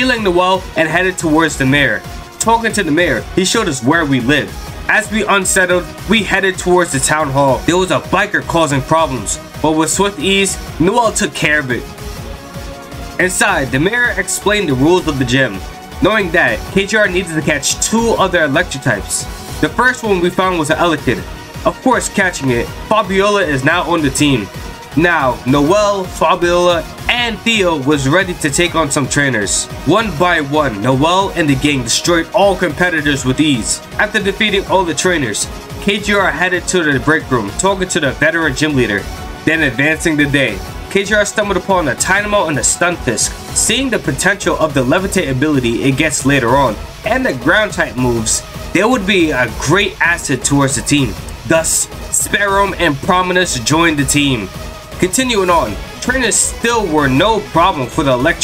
healing the Noel and headed towards the mayor. Talking to the mayor, he showed us where we live. As we unsettled, we headed towards the town hall. There was a biker causing problems, but with swift ease, Noel took care of it. Inside, the mayor explained the rules of the gym, knowing that KJR needed to catch two other electrotypes. The first one we found was an Elekid. Of course, catching it, Fabiola is now on the team. Now, Noel, Fabiola, and Theo was ready to take on some trainers. One by one, Noel and the gang destroyed all competitors with ease. After defeating all the trainers, KJR headed to the break room, talking to the veteran gym leader, then advancing the day. KJR stumbled upon a Tynamo and a Stunfisk. Seeing the potential of the Levitate ability it gets later on, and the ground type moves, they would be a great asset towards the team. Thus, Spearoam and Prominus joined the team. Continuing on, trainers still were no problem for the electric